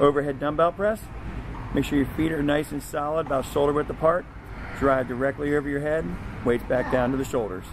Overhead dumbbell press. Make sure your feet are nice and solid, about shoulder width apart. Drive directly over your head, weights back down to the shoulders.